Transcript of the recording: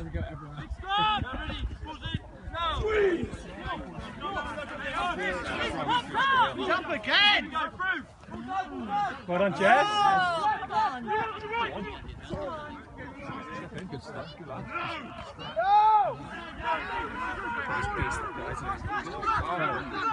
There we go, everyone. Jump again! Well done, Jess. Oh, on. Good stuff. Good lad. No! No! Nice pace, that guy, isn't he?